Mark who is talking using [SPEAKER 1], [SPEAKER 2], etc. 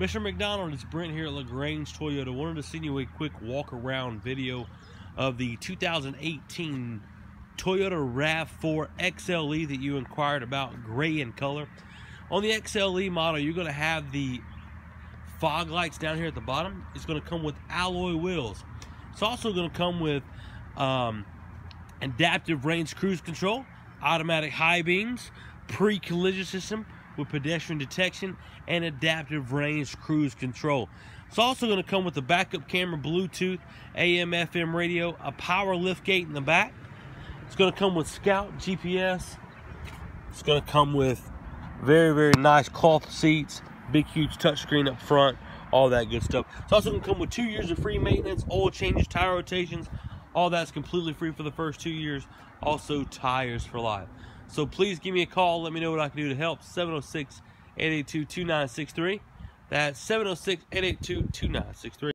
[SPEAKER 1] Mr. McDonald, it's Brent here at LaGrange Toyota. Wanted to send you a quick walk around video of the 2018 Toyota RAV4 XLE that you inquired about, gray in color. On the XLE model, you're going to have the fog lights down here at the bottom. It's going to come with alloy wheels. It's also going to come with um, adaptive range cruise control, automatic high beams, pre-collision system, with pedestrian detection and adaptive range cruise control. It's also going to come with a backup camera, Bluetooth, AM, FM radio, a power lift gate in the back. It's going to come with Scout GPS. It's going to come with very, very nice cloth seats, big, huge touchscreen up front, all that good stuff. It's also going to come with two years of free maintenance, oil changes, tire rotations. All that's completely free for the first two years. Also, tires for life. So please give me a call. Let me know what I can do to help. 706 882 2963. That's 706 882 2963.